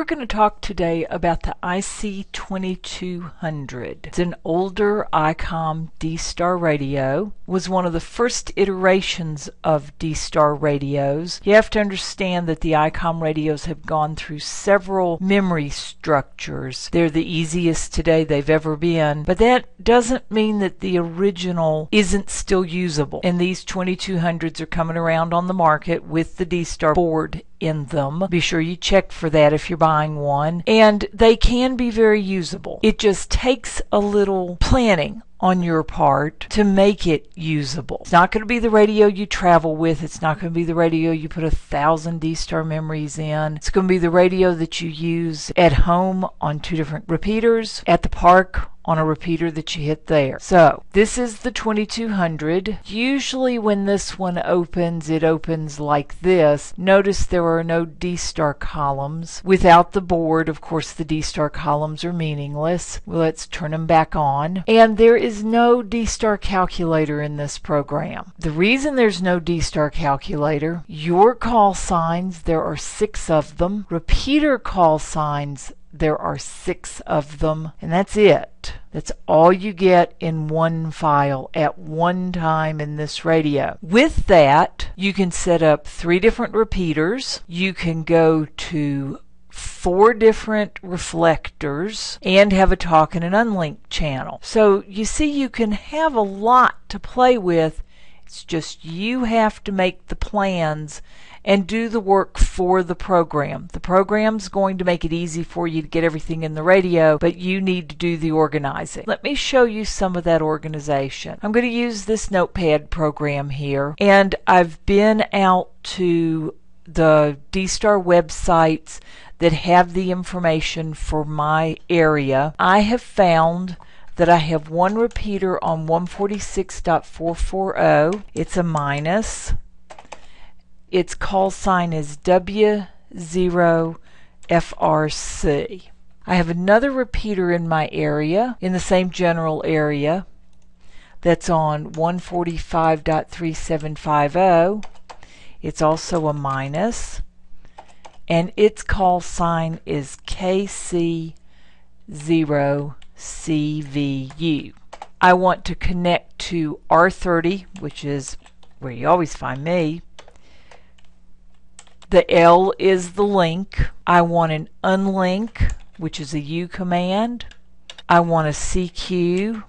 We're going to talk today about the IC2200. It's an older ICOM D-Star radio. Was one of the first iterations of D-Star radios. You have to understand that the ICOM radios have gone through several memory structures. They're the easiest today they've ever been, but that doesn't mean that the original isn't still usable. And these 2200s are coming around on the market with the D-Star board in them. Be sure you check for that if you're buying one. And they can be very usable. It just takes a little planning on your part to make it usable. It's not going to be the radio you travel with. It's not going to be the radio you put a thousand D-Star memories in. It's going to be the radio that you use at home on two different repeaters, at the park on a repeater that you hit there. So this is the 2200. Usually when this one opens, it opens like this. Notice there are no D-star columns. Without the board, of course, the D-star columns are meaningless. Let's turn them back on. And there is no D-star calculator in this program. The reason there's no D-star calculator, your call signs, there are six of them. Repeater call signs, there are six of them, and that's it. That's all you get in one file at one time in this radio. With that, you can set up three different repeaters. You can go to four different reflectors and have a talk and an unlink channel. So you see you can have a lot to play with. It's just you have to make the plans and do the work for the program. The program's going to make it easy for you to get everything in the radio, but you need to do the organizing. Let me show you some of that organization. I'm going to use this notepad program here, and I've been out to the D-Star websites that have the information for my area. I have found that I have one repeater on 146.440. It's a minus its call sign is W0FRC. I have another repeater in my area, in the same general area, that's on 145.3750. It's also a and its call sign is KC0CVU. I want to connect to R30, which is where you always find me, the L is the link. I want an unlink, which is a U command. I want a CQ.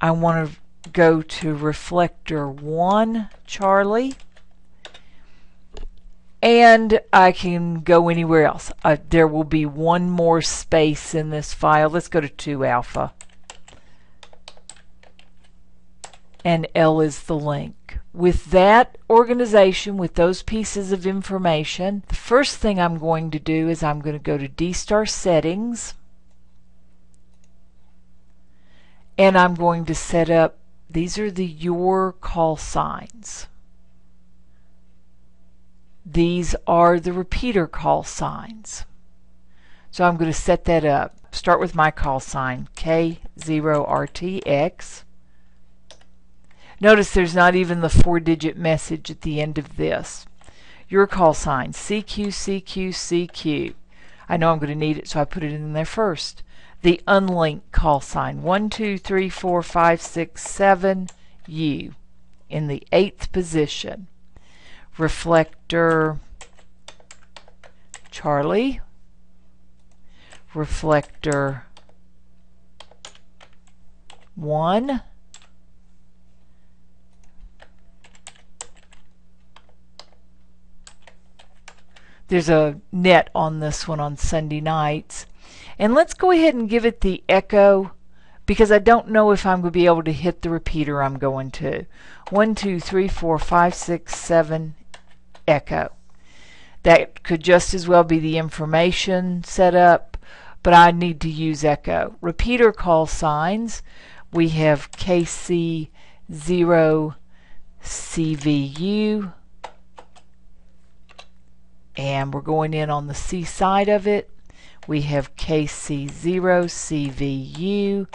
I want to go to reflector 1, Charlie. And I can go anywhere else. There will be one more space in this file. Let's go to 2 alpha. And L is the link with that organization, with those pieces of information, the first thing I'm going to do is I'm going to go to D-Star Settings and I'm going to set up, these are the your call signs. These are the repeater call signs. So I'm going to set that up. Start with my call sign, K0RTX. Notice there's not even the four digit message at the end of this. Your call sign, CQ, CQ, CQ. I know I'm going to need it, so I put it in there first. The unlink call sign, 1, 2, 3, 4, 5, 6, 7, U, in the eighth position. Reflector Charlie, reflector 1, There's a net on this one on Sunday nights. And let's go ahead and give it the echo because I don't know if I'm going to be able to hit the repeater I'm going to. One, two, three, four, five, six, seven, echo. That could just as well be the information setup, but I need to use echo. Repeater call signs, we have KC0CVU, and we're going in on the C side of it. We have KC0CVU.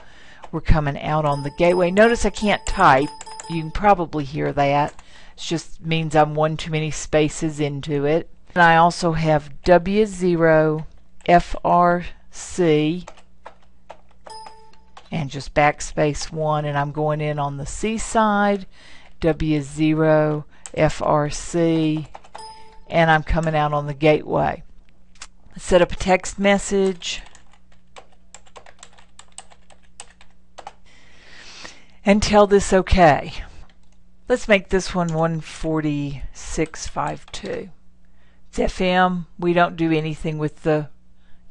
We're coming out on the gateway. Notice I can't type. You can probably hear that. It just means I'm one too many spaces into it. And I also have W0 FRC and just backspace 1 and I'm going in on the C side W0 FRC and I'm coming out on the gateway. Set up a text message and tell this OK. Let's make this one 14652. It's FM. We don't do anything with the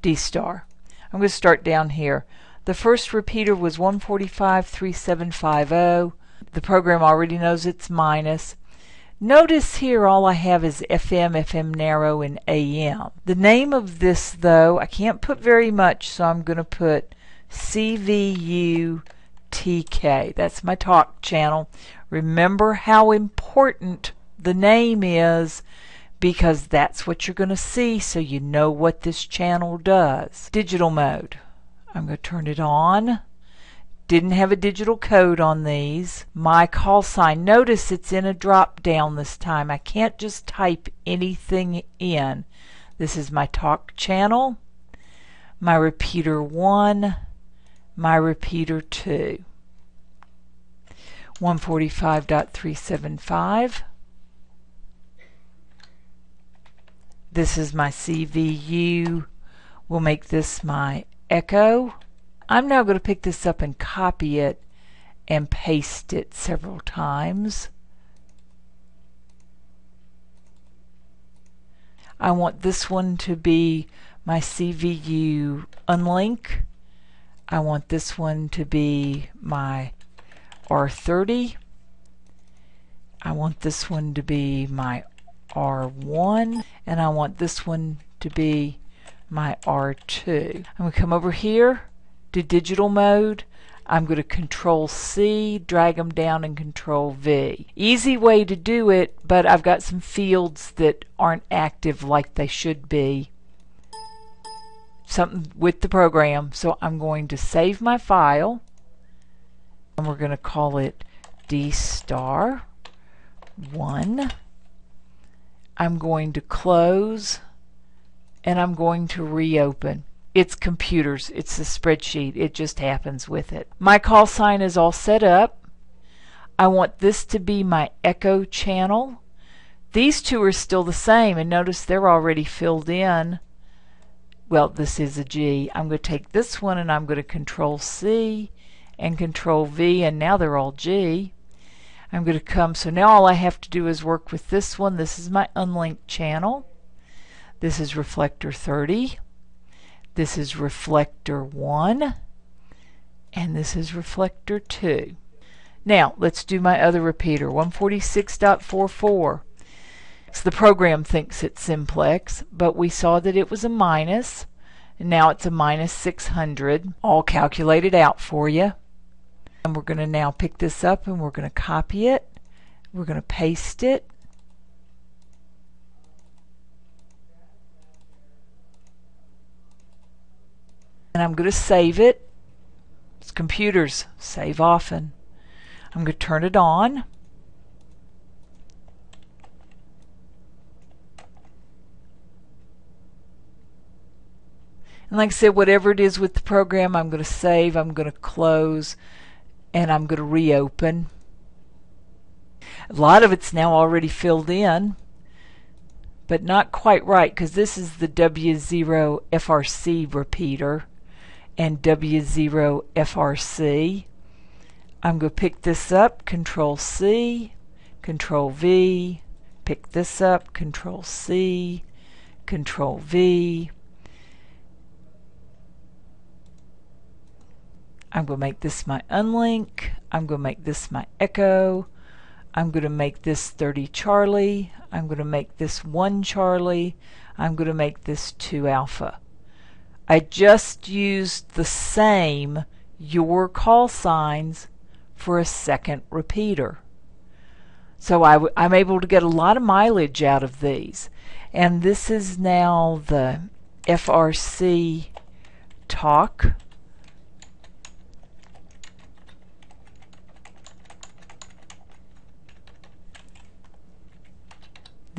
D star. I'm going to start down here. The first repeater was 1453750. The program already knows it's minus. Notice here all I have is FM, FM narrow, and AM. The name of this, though, I can't put very much, so I'm going to put CVU TK. That's my talk channel. Remember how important the name is because that's what you're going to see so you know what this channel does. Digital mode. I'm going to turn it on. Didn't have a digital code on these. My call sign, notice it's in a drop down this time. I can't just type anything in. This is my talk channel, my repeater 1, my repeater 2. 145.375. This is my CVU. We'll make this my echo. I'm now going to pick this up and copy it and paste it several times. I want this one to be my CVU unlink. I want this one to be my R30. I want this one to be my R1 and I want this one to be my R2. I'm going to come over here to digital mode. I'm going to control C, drag them down and control V. Easy way to do it, but I've got some fields that aren't active like they should be. Something with the program. So I'm going to save my file and we're going to call it D star 1. I'm going to close and I'm going to reopen. It's computers, it's a spreadsheet, it just happens with it. My call sign is all set up. I want this to be my echo channel. These two are still the same and notice they're already filled in. Well, this is a G. I'm going to take this one and I'm going to control C and control V and now they're all G. I'm going to come, so now all I have to do is work with this one. This is my unlinked channel. This is reflector 30. This is reflector 1. And this is reflector 2. Now, let's do my other repeater, 146.44. So the program thinks it's simplex, but we saw that it was a minus, and now it's a minus 600, all calculated out for you. And we're going to now pick this up and we're going to copy it. We're going to paste it. And I'm going to save it. It's computers, save often. I'm going to turn it on. And like I said, whatever it is with the program, I'm going to save, I'm going to close and I'm going to reopen. A lot of it's now already filled in, but not quite right because this is the W0 FRC repeater and W0 FRC. I'm going to pick this up, Control C, Control V, pick this up, Control C, Control V, I'm going to make this my unlink. I'm going to make this my echo. I'm going to make this 30 Charlie. I'm going to make this 1 Charlie. I'm going to make this 2 Alpha. I just used the same your call signs for a second repeater. So i w- I'm able to get a lot of mileage out of these. And this is now the FRC talk.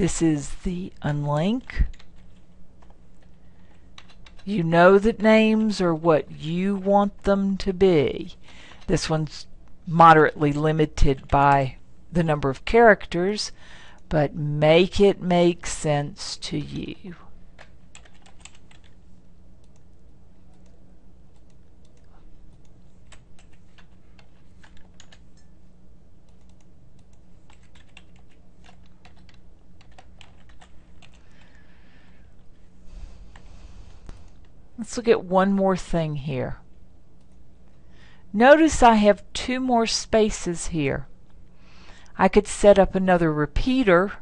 This is the unlink. You know that names are what you want them to be. This one's moderately limited by the number of characters, but make it make sense to you. Let's look at one more thing here. Notice I have two more spaces here. I could set up another repeater,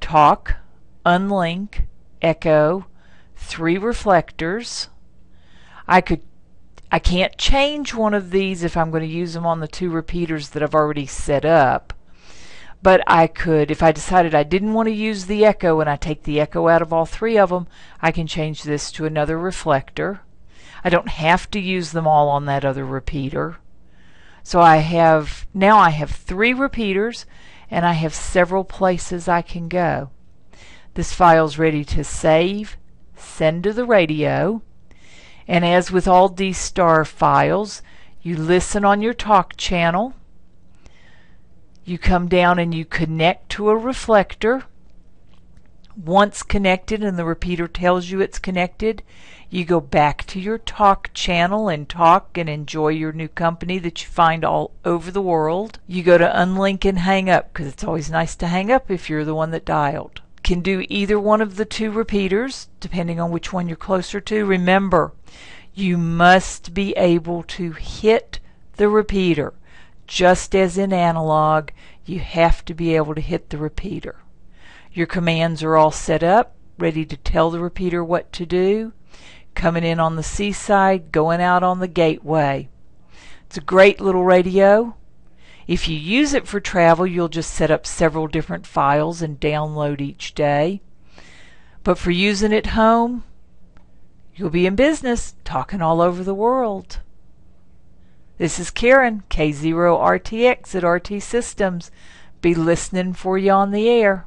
talk, unlink, echo, three reflectors. I could I can't change one of these if I'm going to use them on the two repeaters that I've already set up. But I could, if I decided I didn't want to use the echo and I take the echo out of all three of them, I can change this to another reflector. I don't have to use them all on that other repeater. So I have, now I have three repeaters and I have several places I can go. This file's ready to save, send to the radio, and as with all D-Star files, you listen on your talk channel, you come down and you connect to a reflector. Once connected and the repeater tells you it's connected, you go back to your talk channel and talk and enjoy your new company that you find all over the world. You go to unlink and hang up because it's always nice to hang up if you're the one that dialed. Can do either one of the two repeaters depending on which one you're closer to. Remember, you must be able to hit the repeater. Just as in analog, you have to be able to hit the repeater. Your commands are all set up, ready to tell the repeater what to do. Coming in on the C side, going out on the gateway. It's a great little radio. If you use it for travel, you'll just set up several different files and download each day. But for using it home, you'll be in business, talking all over the world. This is Karen, K0RTX at RT Systems. Be listening for you on the air.